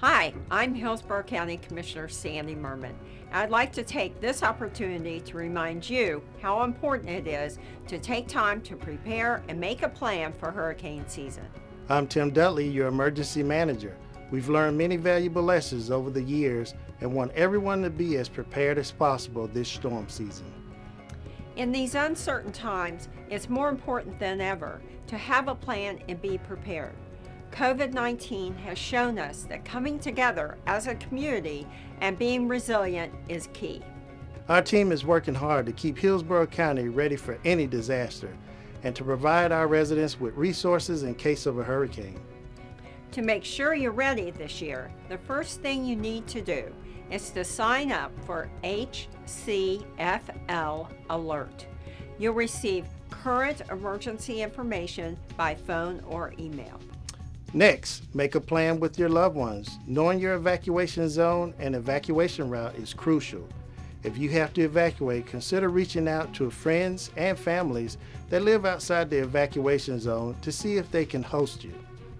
Hi, I'm Hillsborough County Commissioner Sandy Murman. I'd like to take this opportunity to remind you how important it is to take time to prepare and make a plan for hurricane season. I'm Tim Dudley, your emergency manager. We've learned many valuable lessons over the years and want everyone to be as prepared as possible this storm season. In these uncertain times, it's more important than ever to have a plan and be prepared. COVID 19 has shown us that coming together as a community and being resilient is key. Our team is working hard to keep Hillsborough County ready for any disaster and to provide our residents with resources in case of a hurricane. To make sure you're ready this year, the first thing you need to do is to sign up for HCFL Alert. You'll receive current emergency information by phone or email. Next, make a plan with your loved ones. Knowing your evacuation zone and evacuation route is crucial. If you have to evacuate, consider reaching out to friends and families that live outside the evacuation zone to see if they can host you.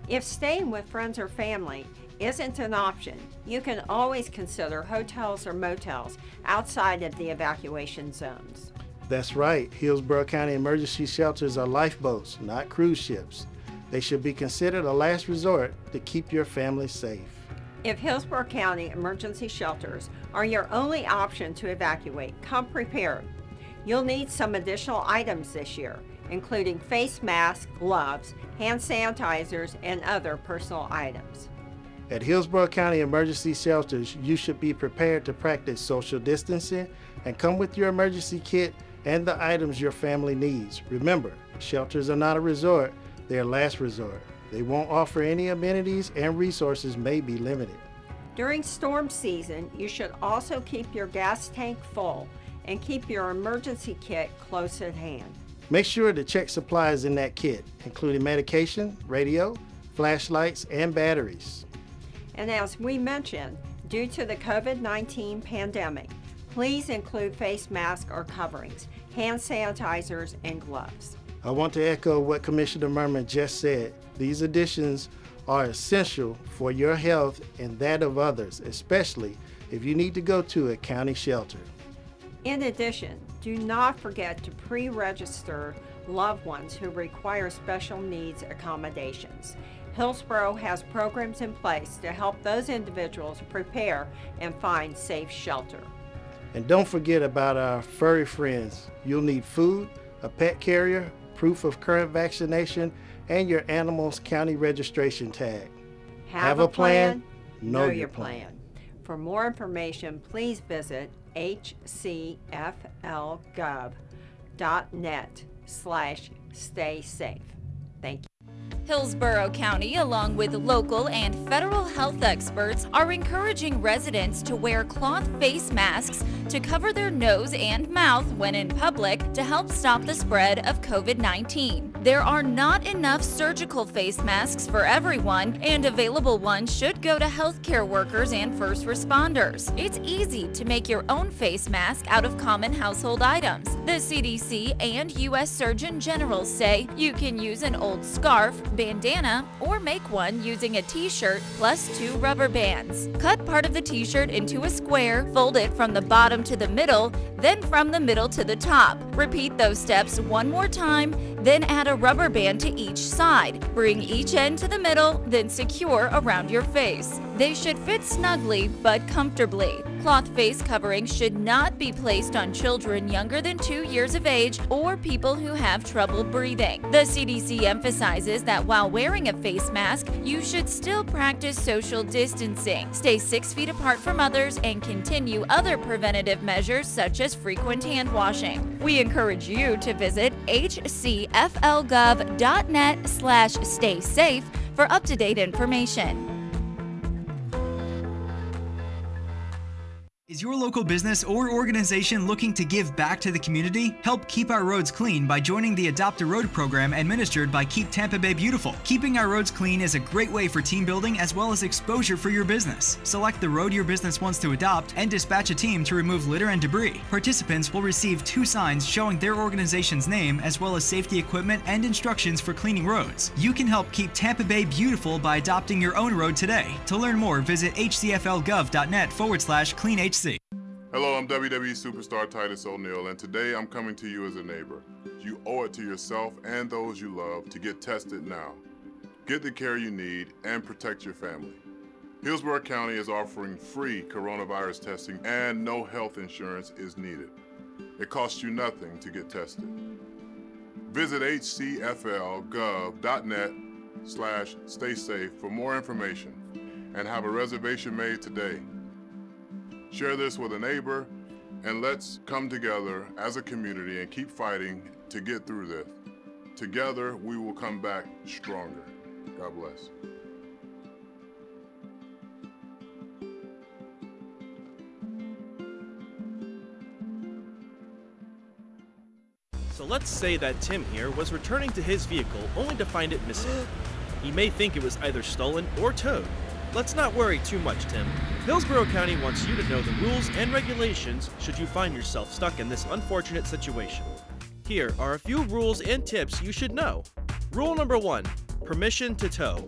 If staying with friends or family isn't an option, you can always consider hotels or motels outside of the evacuation zones. That's right, Hillsborough County emergency shelters are lifeboats, not cruise ships. They should be considered a last resort to keep your family safe. If Hillsborough County emergency shelters are your only option to evacuate, come prepared. You'll need some additional items this year, including face masks, gloves, hand sanitizers, and other personal items. At Hillsborough County Emergency Shelters, you should be prepared to practice social distancing and come with your emergency kit and the items your family needs. Remember, shelters are not a resort, their last resort. They won't offer any amenities and resources may be limited. During storm season, you should also keep your gas tank full and keep your emergency kit close at hand. Make sure to check supplies in that kit, including medication, radio, flashlights, and batteries. And as we mentioned, due to the COVID 19 pandemic, please include face masks or coverings, hand sanitizers, and gloves. I want to echo what Commissioner Murman just said. These additions are essential for your health and that of others, especially if you need to go to a county shelter. In addition, do not forget to pre register loved ones who require special needs accommodations. Hillsborough has programs in place to help those individuals prepare and find safe shelter. And don't forget about our furry friends. You'll need food, a pet carrier, proof of current vaccination, and your animal's county registration tag. Have, Have a plan, plan know, know, your plan. plan. For more information, please visit hcflgov.net slash stay safe. Thank you. Hillsborough County, along with local and federal health experts, are encouraging residents to wear cloth face masks to cover their nose and mouth when in public to help stop the spread of COVID 19. There are not enough surgical face masks for everyone, and available ones should go to healthcare workers and first responders. It's easy to make your own face mask out of common household items. The CDC and U.S. Surgeon General say you can use an old scarf, bandana, or make one using a t-shirt plus two rubber bands. Cut part of the t-shirt into a square, fold it from the bottom to the middle, then from the middle to the top. Repeat those steps one more time, then add a rubber band to each side. Bring each end to the middle, then secure around your face. They should fit snugly but comfortably. Cloth face coverings should not be placed on children younger than two years of age or people who have trouble breathing. The CDC emphasizes that while wearing a face mask, you should still practice social distancing, stay six feet apart from others, and continue other preventative measures such as frequent hand washing. We encourage you to visit hcflgov.net slash stay safe for up-to-date information. Is your local business or organization looking to give back to the community? Help keep our roads clean by joining the Adopt a Road program administered by Keep Tampa Bay Beautiful. Keeping our roads clean is a great way for team building as well as exposure for your business. Select the road your business wants to adopt and dispatch a team to remove litter and debris. Participants will receive two signs showing their organization's name as well as safety equipment and instructions for cleaning roads. You can help keep Tampa Bay beautiful by adopting your own road today. To learn more, visit hcflgov.net forward slash cleanhc. Hello, I'm WWE superstar Titus O'Neil, and today I'm coming to you as a neighbor. You owe it to yourself and those you love to get tested now. Get the care you need and protect your family. Hillsborough County is offering free coronavirus testing and no health insurance is needed. It costs you nothing to get tested. Visit hcflgov.net slash stay safe for more information and have a reservation made today. Share this with a neighbor, and let's come together as a community and keep fighting to get through this. Together, we will come back stronger. God bless. So let's say that Tim here was returning to his vehicle only to find it missing. He may think it was either stolen or towed. Let's not worry too much, Tim. Hillsborough County wants you to know the rules and regulations should you find yourself stuck in this unfortunate situation. Here are a few rules and tips you should know. Rule number one permission to tow.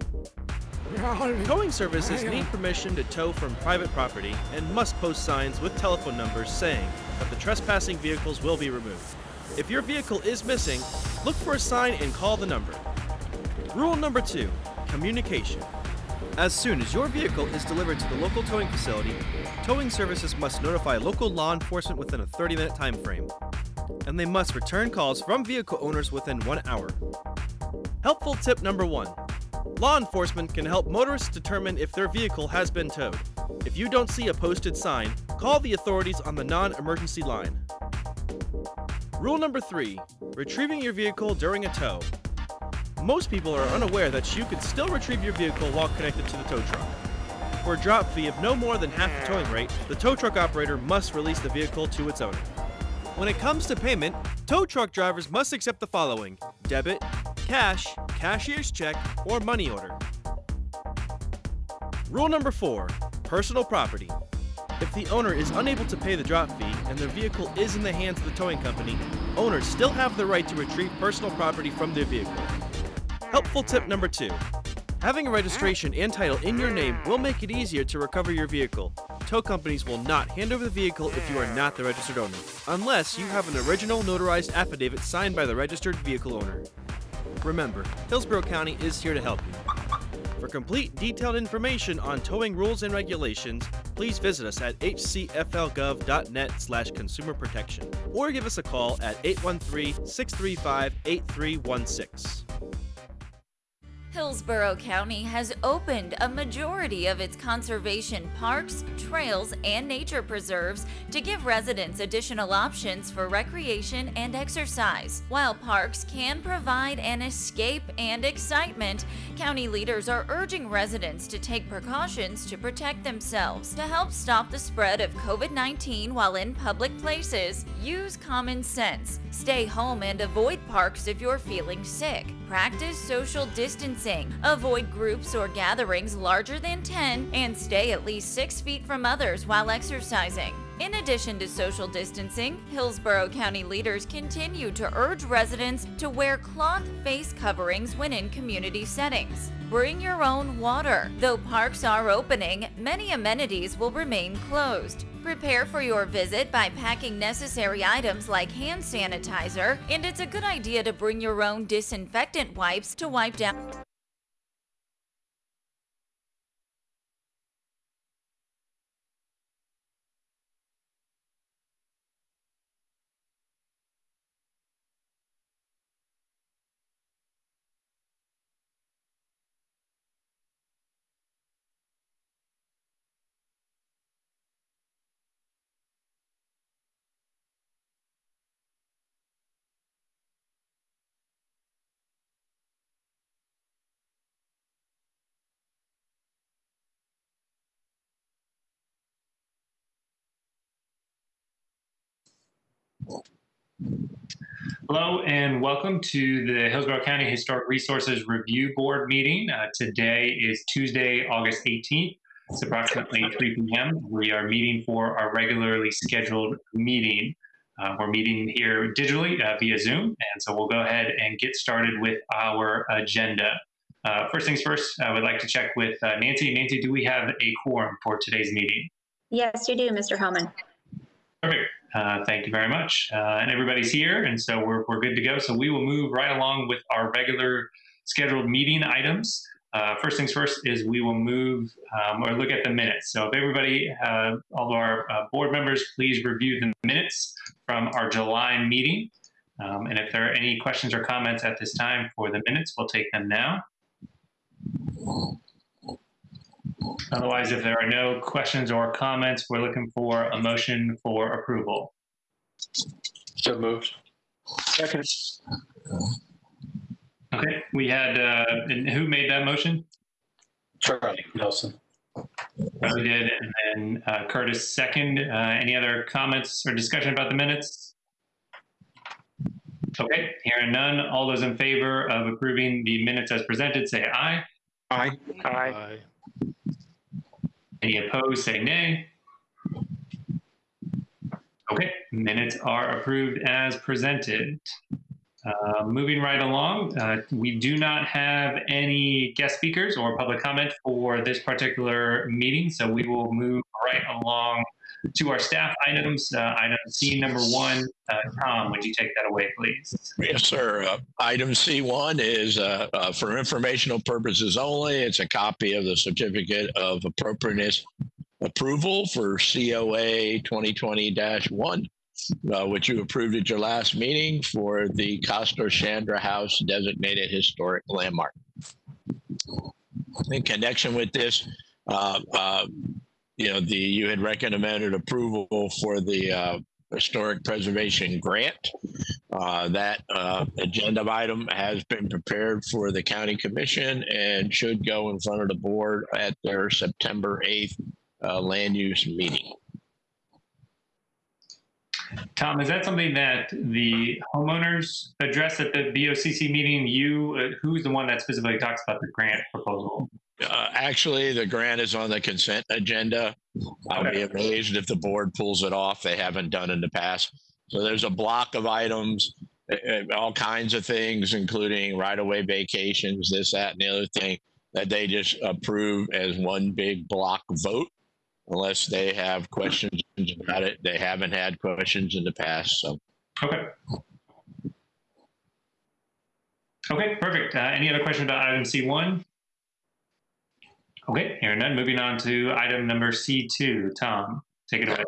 Towing services need permission to tow from private property and must post signs with telephone numbers saying that the trespassing vehicles will be removed. If your vehicle is missing, look for a sign and call the number. Rule number two communication. As soon as your vehicle is delivered to the local towing facility, towing services must notify local law enforcement within a 30 minute time frame. And they must return calls from vehicle owners within one hour. Helpful tip number one Law enforcement can help motorists determine if their vehicle has been towed. If you don't see a posted sign, call the authorities on the non emergency line. Rule number three retrieving your vehicle during a tow. Most people are unaware that you can still retrieve your vehicle while connected to the tow truck. For a drop fee of no more than half the towing rate, the tow truck operator must release the vehicle to its owner. When it comes to payment, tow truck drivers must accept the following debit, cash, cashier's check, or money order. Rule number four personal property. If the owner is unable to pay the drop fee and their vehicle is in the hands of the towing company, owners still have the right to retrieve personal property from their vehicle. Helpful tip number two. Having a registration and title in your name will make it easier to recover your vehicle. Tow companies will not hand over the vehicle if you are not the registered owner, unless you have an original notarized affidavit signed by the registered vehicle owner. Remember, Hillsborough County is here to help you. For complete detailed information on towing rules and regulations, please visit us at hcflgov.net slash consumer protection or give us a call at 813-635-8316. Hillsborough County has opened a majority of its conservation parks, trails, and nature preserves to give residents additional options for recreation and exercise. While parks can provide an escape and excitement, county leaders are urging residents to take precautions to protect themselves. To help stop the spread of COVID 19 while in public places, use common sense. Stay home and avoid parks if you're feeling sick. Practice social distancing. Avoid groups or gatherings larger than 10 and stay at least 6 feet from others while exercising. In addition to social distancing, Hillsborough County leaders continue to urge residents to wear cloth face coverings when in community settings. Bring your own water. Though parks are opening, many amenities will remain closed. Prepare for your visit by packing necessary items like hand sanitizer, and it's a good idea to bring your own disinfectant wipes to wipe down. Hello and welcome to the Hillsborough County Historic Resources Review Board meeting. Uh, today is Tuesday, August 18th. It's approximately 3 p.m. We are meeting for our regularly scheduled meeting. Uh, we're meeting here digitally uh, via Zoom, and so we'll go ahead and get started with our agenda. Uh, first things first, I would like to check with uh, Nancy. Nancy, do we have a quorum for today's meeting? Yes, you do, Mr. Hellman. Perfect. Uh, thank you very much. Uh, and everybody's here, and so we're, we're good to go. So we will move right along with our regular scheduled meeting items. Uh, first things first is we will move um, or look at the minutes. So if everybody, uh, all of our uh, board members, please review the minutes from our July meeting. Um, and if there are any questions or comments at this time for the minutes, we'll take them now. Otherwise, if there are no questions or comments, we're looking for a motion for approval. So moved. Second. Okay, we had, uh, and who made that motion? Charlie Nelson. We did, and then uh, Curtis second. Uh, Any other comments or discussion about the minutes? Okay, hearing none. All those in favor of approving the minutes as presented, say aye. Aye. Aye. Any opposed, say nay. Okay, minutes are approved as presented. Uh, Moving right along, uh, we do not have any guest speakers or public comment for this particular meeting, so we will move right along to our staff items. Uh, Item C number one, Uh, Tom, would you take that away, please? Yes, sir. Uh, Item C1 is uh, uh, for informational purposes only. It's a copy of the certificate of appropriateness approval for COA 2020-1, uh, which you approved at your last meeting for the Costa Chandra House designated historic landmark. In connection with this, uh, uh, you know, the you had recommended approval for the uh, historic preservation grant. Uh, that uh, agenda item has been prepared for the county commission and should go in front of the board at their September 8th uh, land use meeting. Tom, is that something that the homeowners address at the BOCC meeting? You, uh, who's the one that specifically talks about the grant proposal? Uh, actually, the grant is on the consent agenda. I'll be amazed if the board pulls it off. They haven't done in the past. So there's a block of items, uh, uh, all kinds of things, including right-of-way vacations, this, that, and the other thing, that they just approve as one big block vote unless they have questions about it. They haven't had questions in the past, so. Okay. Okay, perfect. Uh, any other questions about item C1? Okay, hearing none. Moving on to item number C2. Tom, take it away.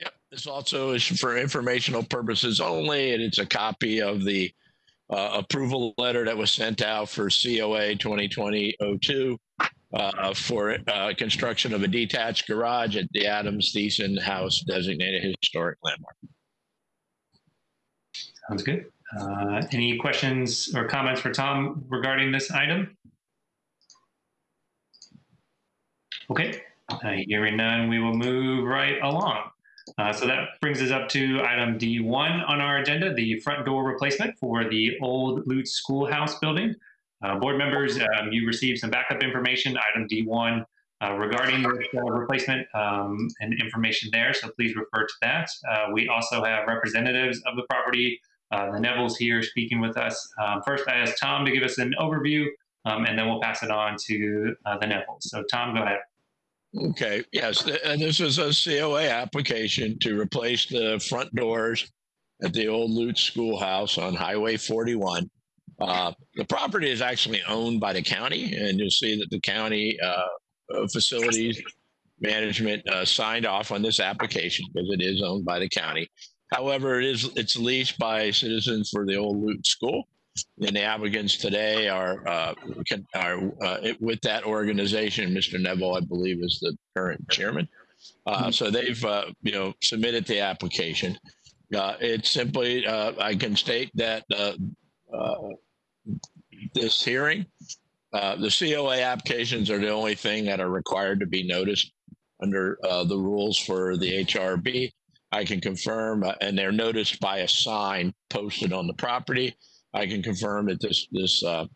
Yep. This also is for informational purposes only, and it's a copy of the uh, approval letter that was sent out for COA 2020-02 uh, for uh, construction of a detached garage at the Adams Thiessen House designated historic landmark. Sounds good. Uh, any questions or comments for Tom regarding this item? Okay, uh, hearing none, we will move right along. Uh, so that brings us up to item D1 on our agenda, the front door replacement for the old Lutz Schoolhouse building. Uh, board members, um, you received some backup information, item D1, uh, regarding the uh, replacement um, and information there, so please refer to that. Uh, we also have representatives of the property, uh, the Nevilles here speaking with us. Um, first, I asked Tom to give us an overview, um, and then we'll pass it on to the Nevilles. So Tom, go ahead. Okay, yes, and this is a COA application to replace the front doors at the old Lutz Schoolhouse on Highway 41. Uh, the property is actually owned by the county, and you'll see that the county uh, facilities management uh, signed off on this application because it is owned by the county. However, it is it's leased by citizens for the old Lutz School, and the applicants today are uh, can, are uh, with that organization. Mr. Neville, I believe, is the current chairman. Uh, so they've uh, you know submitted the application. Uh, it's simply uh, I can state that this hearing, the COA applications are the only thing that are required to be noticed under the rules for the HRB. I can confirm, uh, and they're noticed by a sign posted on the property. I can confirm that this this uh,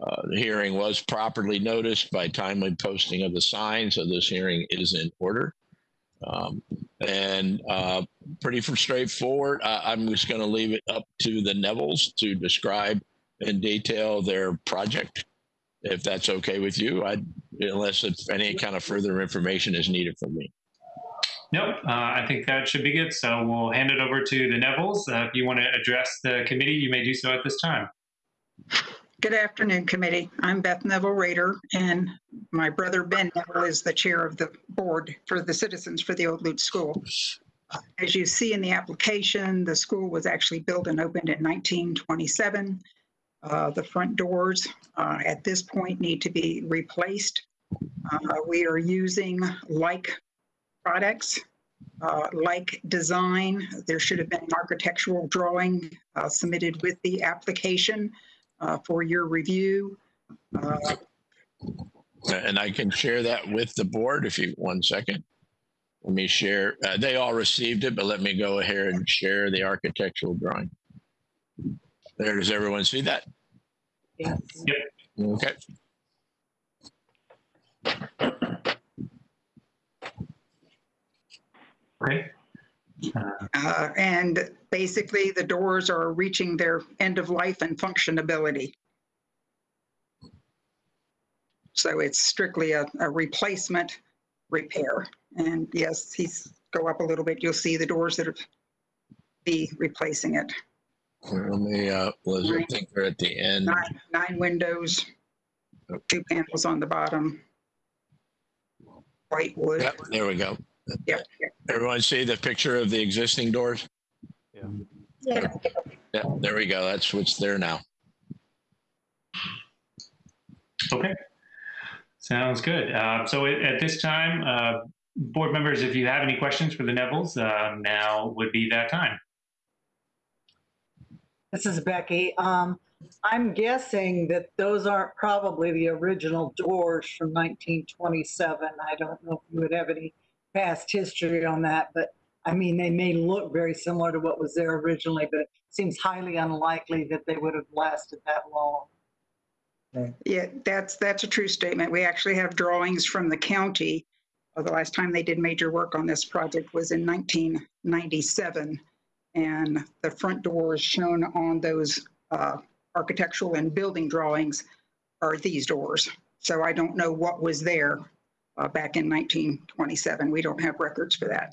uh, hearing was properly noticed by timely posting of the sign, so this hearing is in order. Um, and uh, pretty straightforward. I'm just going to leave it up to the Nevilles to describe in detail their project, if that's okay with you. I, unless if any kind of further information is needed from me. Nope, uh, I think that should be good. So we'll hand it over to the Nevilles. Uh, if you want to address the committee, you may do so at this time. Good afternoon, committee. I'm Beth Neville Rader, and my brother Ben Neville is the chair of the board for the Citizens for the Old Lutz School. As you see in the application, the school was actually built and opened in 1927. Uh, the front doors uh, at this point need to be replaced. Uh, we are using like products, uh, like design. There should have been an architectural drawing uh, submitted with the application uh, for your review. Uh, and I can share that with the board if you, one second. Let me share, uh, they all received it, but let me go ahead and share the architectural drawing. There, does everyone see that? Yes. Yep. Okay. Okay. Uh, and basically, the doors are reaching their end of life and functionability. So it's strictly a, a replacement repair. And yes, he's go up a little bit. You'll see the doors that are be replacing it. Let me, uh, Liz, I think we're at the end. Nine, nine windows, two panels on the bottom, white wood. Yep, there we go. Yep. Everyone see the picture of the existing doors? Yeah. Yeah, there we go. That's what's there now. Okay. Sounds good. Uh, so at, at this time, uh, board members, if you have any questions for the Nevilles, uh, now would be that time. This is Becky. Um, I'm guessing that those aren't probably the original doors from 1927. I don't know if you would have any past history on that, but I mean, they may look very similar to what was there originally, but it seems highly unlikely that they would have lasted that long. Yeah, that's, that's a true statement. We actually have drawings from the county. Uh, The last time they did major work on this project was in 1997. And the front doors shown on those uh, architectural and building drawings are these doors. So I don't know what was there uh, back in 1927. We don't have records for that.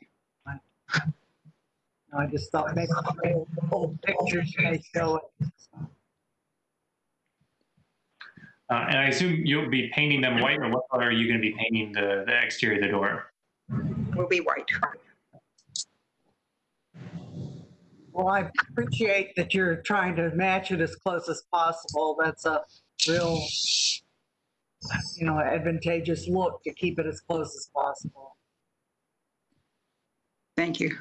I just thought maybe old, old pictures may show it. Uh, and I assume you'll be painting them white, or what color are you going to be painting the, the exterior of the door? Will be white. Well, I appreciate that you're trying to match it as close as possible. That's a real, you know, advantageous look to keep it as close as possible. Thank you.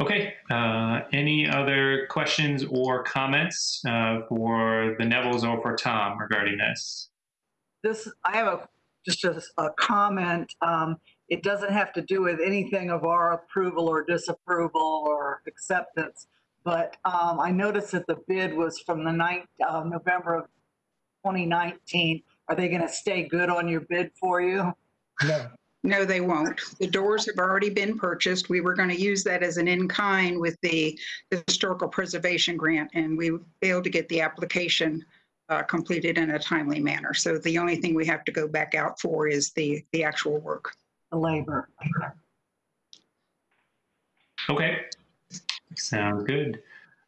Okay. Uh, any other questions or comments uh, for the Nevilles or for Tom regarding this? This, I have a, just a, a comment. Um, it doesn't have to do with anything of our approval or disapproval or acceptance. But um, I noticed that the bid was from the ninth, uh, November of 2019. Are they going to stay good on your bid for you? No. No, they won't. The doors have already been purchased. We were going to use that as an in-kind with the historical preservation grant, and we failed to get the application uh, completed in a timely manner. So the only thing we have to go back out for is the, the actual work. The labor. Okay. Sounds good.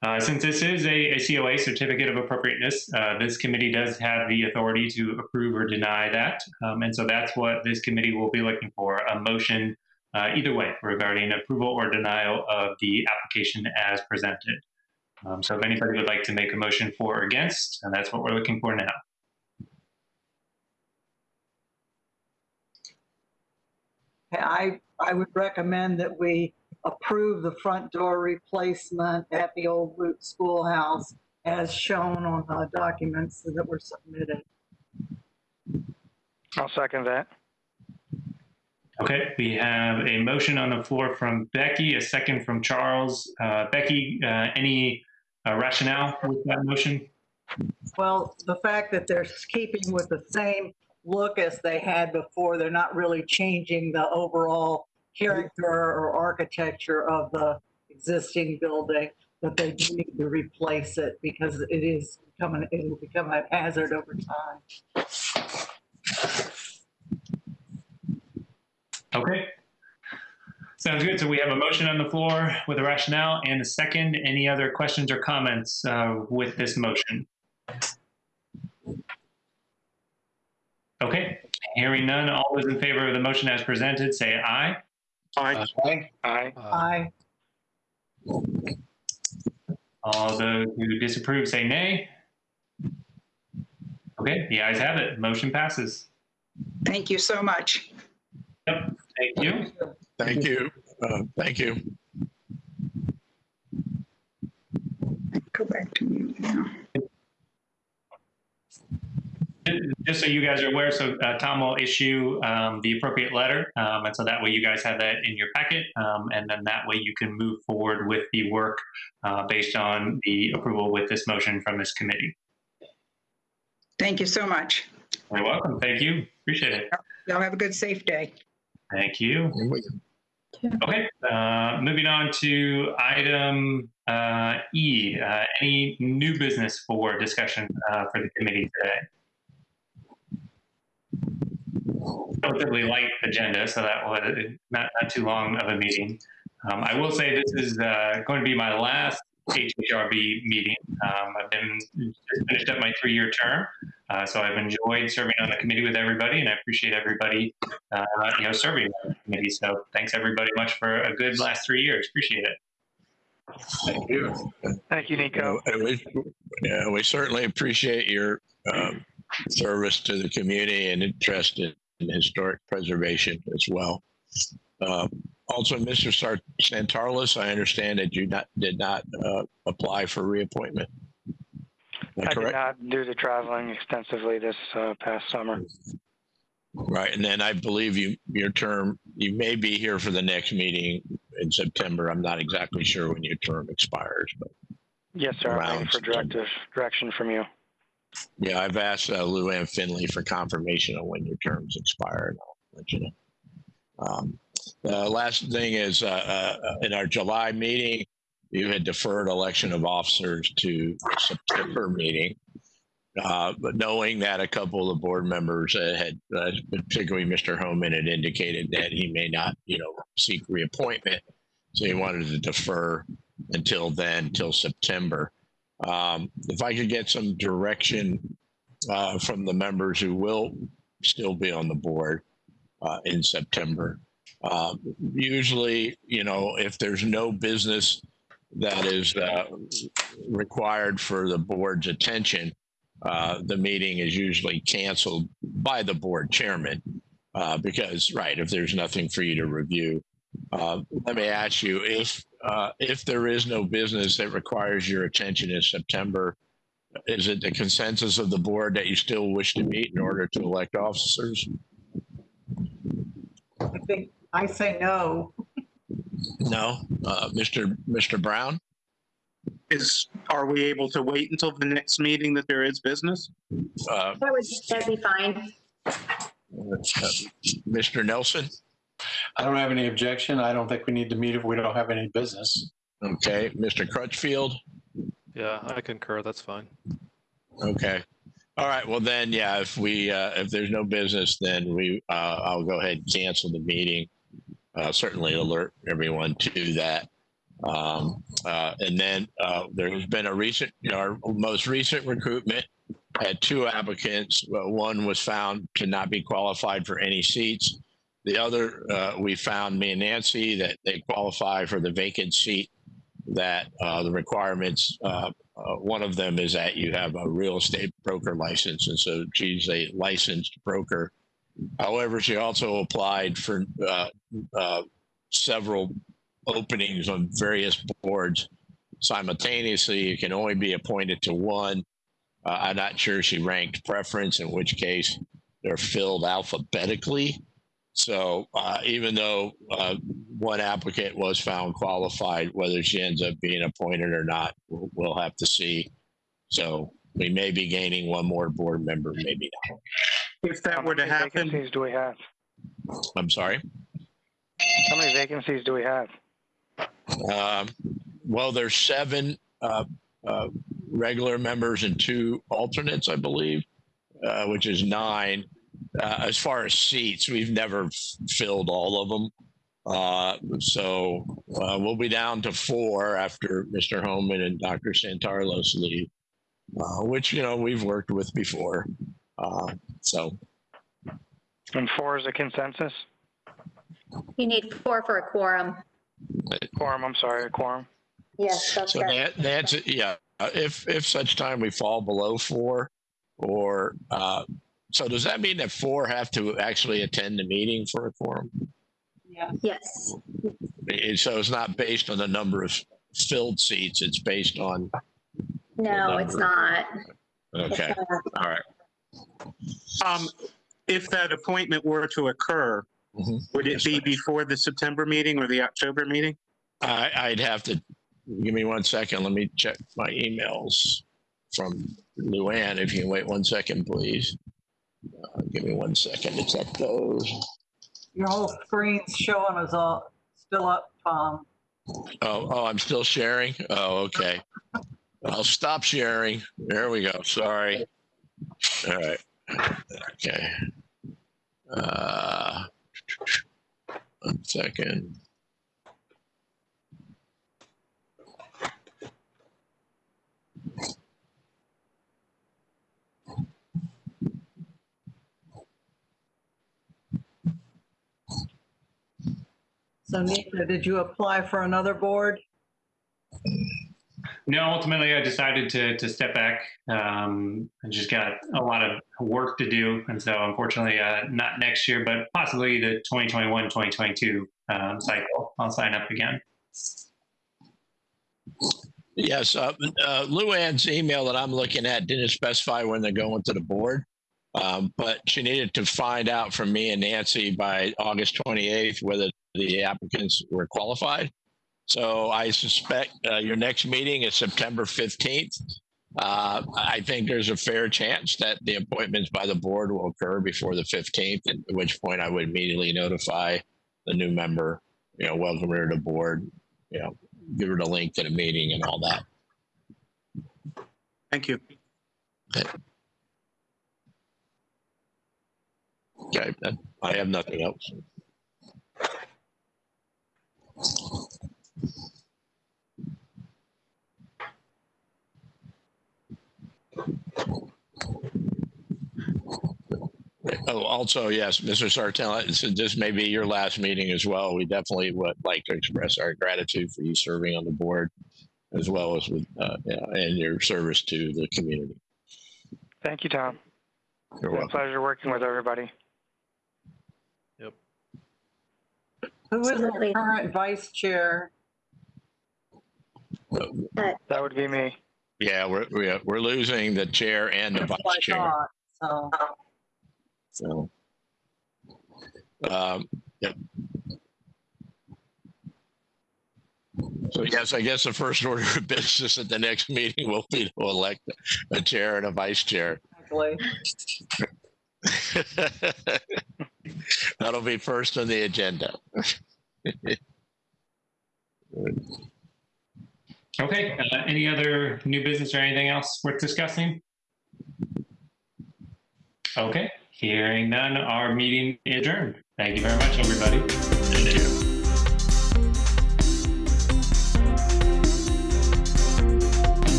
Uh, since this is a, a, COA, Certificate of Appropriateness, uh, this committee does have the authority to approve or deny that. Um, and so that's what this committee will be looking for, a motion uh, either way regarding approval or denial of the application as presented. Um, so if anybody would like to make a motion for or against, and that's what we're looking for now. I, I would recommend that we approve the front door replacement at the old Lutz Schoolhouse as shown on the documents that were submitted. I'll second that. Okay, we have a motion on the floor from Becky, a second from Charles. Uh, Becky, uh, any uh, rationale with that motion? Well, the fact that they're keeping with the same look as they had before, they're not really changing the overall character or architecture of the existing building, but they do need to replace it because it is becoming, it will become a hazard over time. Okay. Sounds good. So we have a motion on the floor with a rationale and a second. Any other questions or comments uh, with this motion? Okay, hearing none, all those in favor of the motion as presented, say aye. Aye. Aye. Aye. Aye. All those who disapprove, say nay. Okay, the ayes have it. Motion passes. Thank you so much. Yep, thank you. Thank you. Uh, thank you. Go back to mute now. Just so you guys are aware, so uh, Tom will issue um, the appropriate letter, um, and so that way you guys have that in your packet, um, and then that way you can move forward with the work uh, based on the approval with this motion from this committee. Thank you so much. You're welcome. Thank you. Appreciate it. Y'all have a good, safe day. Thank you. Okay, uh, moving on to item uh, E. Uh, any new business for discussion uh, for the committee today? Relatively light agenda, so that was not, not too long of a meeting. Um, I will say this is uh, going to be my last HHRB meeting. Um, I've been just finished up my three-year term, uh, so I've enjoyed serving on the committee with everybody, and I appreciate everybody, uh, you know, serving on the committee. So thanks everybody much for a good last three years. Appreciate it. Thank you. Thank you, Nico. And we, yeah, we certainly appreciate your um, service to the community and interest in, in historic preservation as well. Um, also, Mr. Sar- Santarlis, I understand that you not, did not uh, apply for reappointment. I did not do the traveling extensively this uh, past summer. Right, and then I believe you, your term, you may be here for the next meeting in September. I'm not exactly sure when your term expires, but Yes, sir. I'm for directive direction from you. Yeah, I've asked uh, Lou Ann Finley for confirmation on when your terms expire, and I'll let you know. Um, the last thing is, uh, uh, in our July meeting, you had deferred election of officers to the September meeting. Uh, but knowing that a couple of the board members uh, had, uh, particularly Mr. Homan, had indicated that he may not, you know, seek reappointment, so he wanted to defer until then, till September. Um, if I could get some direction uh, from the members who will still be on the board uh, in September. Uh, usually, you know, if there's no business that is uh, required for the board's attention, uh, the meeting is usually canceled by the board chairman. Uh, because, right, if there's nothing for you to review, let me ask you if uh, if there is no business that requires your attention in September, is it the consensus of the board that you still wish to meet in order to elect officers? I think, I say no. No, uh, Mr. Mr. Brown. Is, are we able to wait until the next meeting that there is business? Uh, That would, that'd be fine. Mr. Nelson. I don't have any objection. I don't think we need to meet if we don't have any business. Okay, Mr. Crutchfield. Yeah, I concur. That's fine. Okay. All right. Well, then, yeah. If we uh, if there's no business, then we uh, I'll go ahead and cancel the meeting. Uh, certainly alert everyone to that. Um, uh, and then uh, there has been a recent, you know, our most recent recruitment had two applicants. Well, one was found to not be qualified for any seats. The other, uh, we found me and Nancy that they qualify for the vacant seat. That uh, the requirements, uh, uh, one of them is that you have a real estate broker license, and so she's a licensed broker. However, she also applied for uh, uh, several openings on various boards simultaneously. You can only be appointed to one. I'm not sure she ranked preference, in which case they're filled alphabetically. So uh, even though uh, one applicant was found qualified, whether she ends up being appointed or not, we'll, we'll have to see. So we may be gaining one more board member, maybe not. If that How were to How many happen, Vacancies do we have? I'm sorry. How many vacancies do we have? Um, well, there's seven uh, uh, regular members and two alternates, I believe, uh, which is nine. Uh, as far as seats, we've never filled all of them. Uh, so uh, we'll be down to four after Mr. Holman and Dr. Santarlos leave, uh, which, you know, we've worked with before. Uh, so And four is a consensus? You need four for a quorum. Quorum, I'm sorry, a quorum. Yes, that's So correct. that, that's, yeah, if, if such time we fall below four or, uh, so does that mean that four have to actually attend the meeting for a quorum? Yeah. Yes. Eh, So it's not based on the number of filled seats, it's based on, No, it's not. okay, It's not. all right. um, if that appointment were to occur, Mhm. would it be before the September meeting or the October meeting? I, I'd have to, give me one second, let me check my emails from Luann, if you can wait one second, please. Uh, Give me one second to check those. Your whole screen's showing us all, still up, Tom. Oh, oh, I'm still sharing? Oh, okay. I'll stop sharing. There we go. Sorry. All right. Okay. Uh, one second. So Nita, did you apply for another board? No, ultimately, I decided to to step back. Um, I just got a lot of work to do, and so unfortunately, uh, not next year, but possibly the 2021-2022 um, cycle, I'll sign up again. Yes, uh, uh, Luann's email that I'm looking at didn't specify when they're going to the board. Um, but she needed to find out from me and Nancy by August 28th whether the applicants were qualified. So I suspect uh, your next meeting is September 15th. Uh, I think there's a fair chance that the appointments by the board will occur before the 15th, at which point I would immediately notify the new member, you know, welcome her to the board, you know, give her the link to the meeting and all that. Thank you. Okay, that- I have nothing else. Oh, also, yes, Mr. Sartell, this- this may be your last meeting as well. We definitely would like to express our gratitude for you serving on the board as well as with, uh, yeah, and your service to the community. Thank you, Tom. You're It's been a pleasure working with everybody. Who is the Absolutely. current vice chair? That would be me. Yeah, we're, we're, we're losing the chair and the That's vice what I chair. thought, So, So, um, yep. So yes, I guess the first order of business at the next meeting will be to elect a chair and a vice chair. exactly. That'll be first on the agenda. Okay. Uh, any other new business or anything else worth discussing? Okay. Hearing none, our meeting adjourned. Thank you very much, everybody.